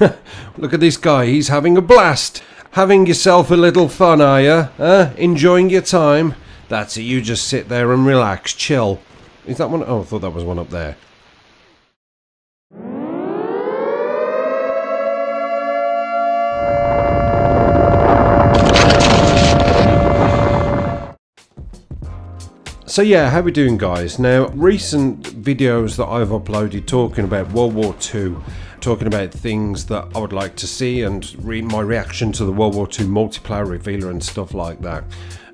Look at this guy, he's having a blast. Having yourself a little fun, are you? Huh? Enjoying your time? That's it, you just sit there and relax, chill. Is that one? Oh, I thought that was one up there. So yeah, how we doing guys? Now, recent videos that I've uploaded talking about World War II, talking about things that I would like to see and re my reaction to the World War II multiplayer revealer and stuff like that.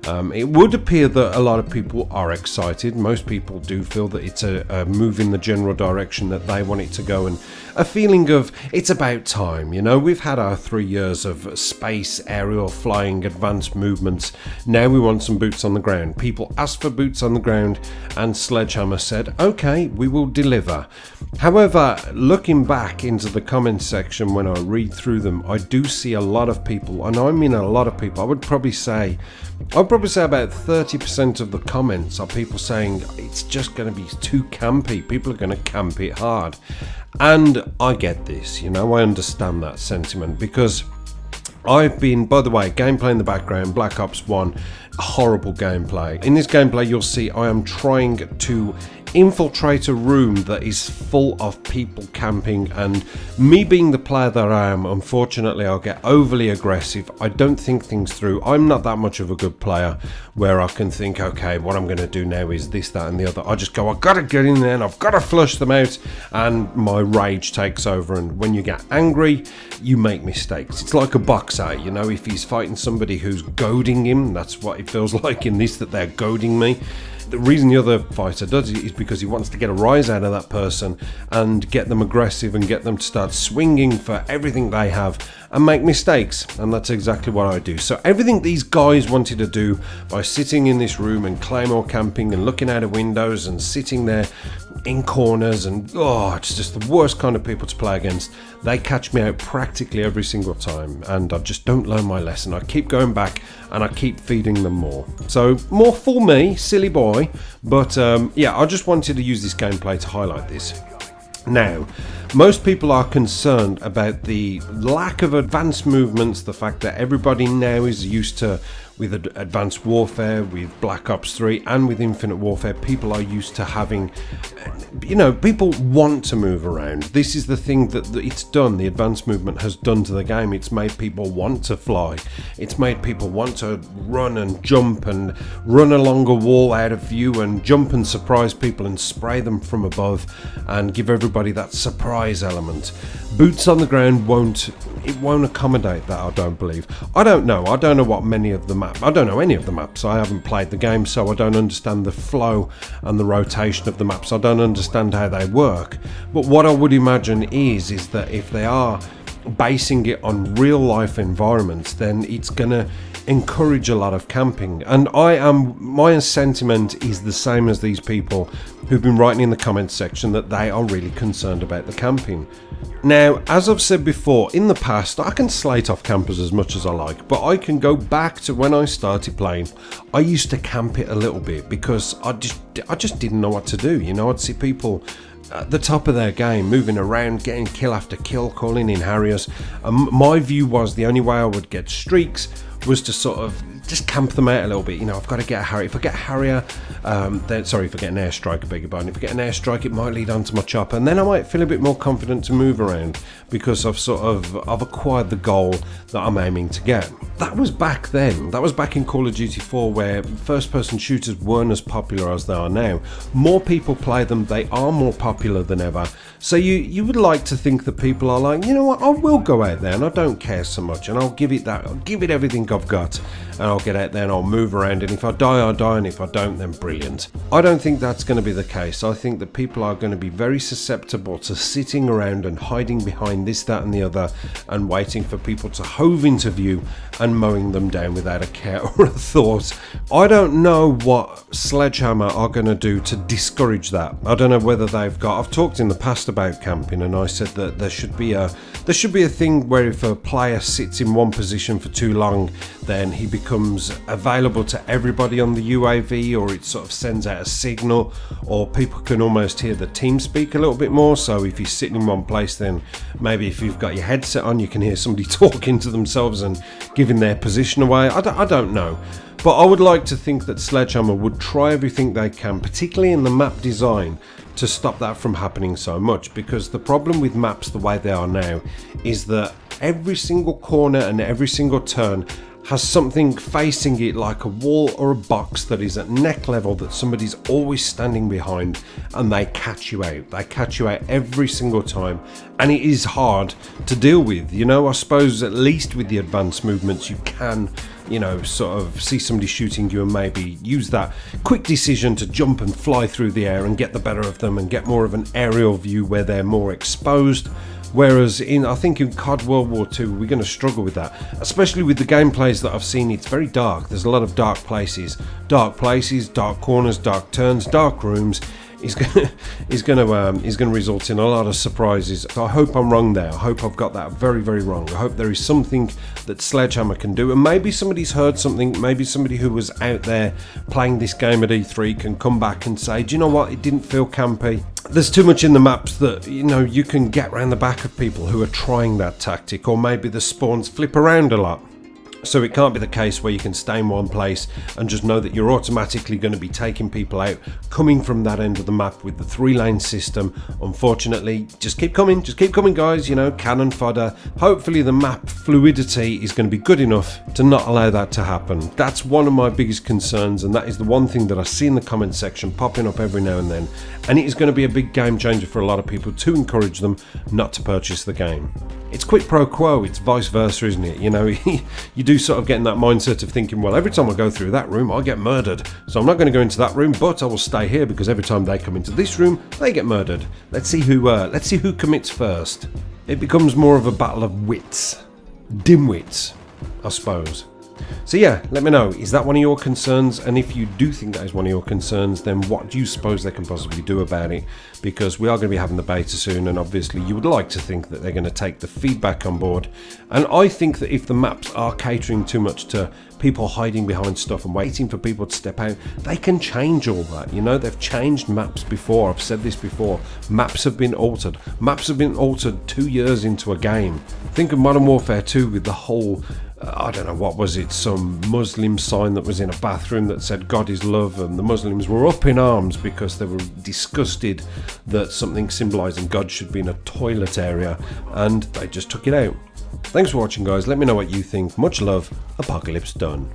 Um, it would appear that a lot of people are excited. Most people do feel that it's a, a, move in the general direction that they want it to go, and a feeling of it's about time. You know, we've had our three years of space, aerial, flying, advanced movements. Now we want some boots on the ground. People asked for boots on the ground, and Sledgehammer said, okay, we will deliver. However, looking back into the comments section when I read through them, I do see a lot of people, and I mean a lot of people, I would probably say, I'd probably say about 30% of the comments are people saying it's just going to be too campy. People are going to camp it hard. And I get this, you know, I understand that sentiment because I've been, by the way, gameplay in the background, Black Ops 1, horrible gameplay. In this gameplay, you'll see I am trying to infiltrate a room that is full of people camping and me being the player that I am unfortunately I'll get overly aggressive. I don't think things through. I'm not that much of a good player where I can think okay what I'm going to do now is this that and the other. I just go I've got to get in there and I've got to flush them out and my rage takes over. And when you get angry you make mistakes. It's like a boxer you know? If he's fighting somebody who's goading him that's what it feels like in this that they're goading me the reason the other fighter does it is because he wants to get a rise out of that person and get them aggressive and get them to start swinging for everything they have and make mistakes. And that's exactly what I do. So everything these guys wanted to do by sitting in this room and claymore camping and looking out of windows and sitting there in corners and oh it's just the worst kind of people to play against they catch me out practically every single time and I just don't learn my lesson I keep going back and I keep feeding them more so more for me silly boy but um, yeah I just wanted to use this gameplay to highlight this now, most people are concerned about the lack of advanced movements, the fact that everybody now is used to with Advanced Warfare, with Black Ops 3, and with Infinite Warfare, people are used to having, you know, people want to move around. This is the thing that it's done, the advanced movement has done to the game. It's made people want to fly, it's made people want to run and jump and run along a wall out of view and jump and surprise people and spray them from above and give everybody that surprise element. Boots on the ground won't it won't accommodate that I don't believe. I don't know. I don't know what many of the maps. I don't know any of the maps. I haven't played the game so I don't understand the flow and the rotation of the maps. I don't understand how they work. But what I would imagine is is that if they are basing it on real life environments then it's to encourage a lot of camping and I am my sentiment is the same as these people who've been writing in the comments section that they are really concerned about the camping. Now, as I've said before, in the past I can slate off campers as much as I like, but I can go back to when I started playing. I used to camp it a little bit because I just I just didn't know what to do. You know, I'd see people at the top of their game, moving around, getting kill after kill, calling in Harriers. Um, my view was the only way I would get streaks was to sort of just camp them out a little bit. You know, I've got to get a Harrier. If I get a Harrier, um, then sorry, if I get an airstrike, I beg your pardon. If I get an airstrike, it might lead on to my chopper, and then I might feel a bit more confident to move around because I've sort of I've acquired the goal that I'm aiming to get. That was back then. That was back in Call of Duty 4, where first-person shooters weren't as popular as they are now. More people play them. They are more popular than ever. So you you would like to think that people are like, you know what, I will go out there and I don't care so much, and I'll give it that, I'll give it everything I've got, and I'll get out there and I'll move around, and if I die, I die, and if I don't, then brilliant. I don't think that's going to be the case. I think that people are going to be very susceptible to sitting around and hiding behind this, that, and the other, and waiting for people to hove into view and mowing them down without a care or a thought. I don't know what Sledgehammer are going to do to discourage that. I don't know whether they've got. I've talked in the past asked about camping, and I said that there should be a there should be a thing where if a player sits in one position for too long, then he becomes available to everybody on the UAV, or it sort of sends out a signal, or people can almost hear the team speak a little bit more. So if he's sitting in one place, then maybe if you've got your headset on, you can hear somebody talking to themselves and giving their position away. I don't, I don't know. But I would like to think that Sledgehammer would try everything they can, particularly in the map design, to stop that from happening so much because the problem with maps the way they are now is that every single corner and every single turn has something facing it like a wall or a box that is at neck level that somebody's always standing behind and they catch you out. They catch you out every single time and it is hard to deal with. You know, I suppose at least with the advanced movements you can you know, sort of see somebody shooting you and maybe use that quick decision to jump and fly through the air and get the better of them and get more of an aerial view where they're more exposed. Whereas in, I think in COD World War II, we're going to struggle with that, especially with the gameplays that I've seen. It's very dark. There's a lot of dark places, dark places, dark corners, dark turns, dark rooms is going is going to um, is going to result in a lot of surprises. So I hope I'm wrong there. I hope I've got that very very wrong. I hope there is something that Sledgehammer can do, and maybe somebody's heard something. Maybe somebody who was out there playing this game at E3 can come back and say, "Do you know what? It didn't feel campy." There's too much in the maps that you know you can get around the back of people who are trying that tactic, or maybe the spawns flip around a lot. So it can't be the case where you can stay in one place and just know that you're automatically going to be taking people out coming from that end of the map with the three lane system. Unfortunately, just keep coming, just keep coming guys, you know, cannon fodder. Hopefully the map fluidity is going to be good enough to not allow that to happen. That's one of my biggest concerns and that is the one thing that I see in the comment section popping up every now and then and it is going to be a big game changer for a lot of people to encourage them not to purchase the game. It's quid pro quo, it's vice versa, isn't it? You know, you do sort of get in that mindset of thinking, well, every time I go through that room, I get murdered. So I'm not going to go into that room, but I will stay here because every time they come into this room, they get murdered. Let's see who uh, let's see who commits first. It becomes more of a battle of wits. Dimwits, I suppose. So yeah, let me know, is that one of your concerns? And if you do think that is one of your concerns, then what do you suppose they can possibly do about it? Because we are going to be having the beta soon, and obviously you would like to think that they're going to take the feedback on board. And I think that if the maps are catering too much to people hiding behind stuff and waiting for people to step out, they can change all that. You know, they've changed maps before. I've said this before. Maps have been altered. Maps have been altered two years into a game. Think of Modern Warfare 2 with the whole Uh, I don't know what was it, some Muslim sign that was in a bathroom that said God is love, and the Muslims were up in arms because they were disgusted that something symbolising God should be in a toilet area, and they just took it out. Thanks for watching, guys. Let me know what you think. Much love. Apocalypse done.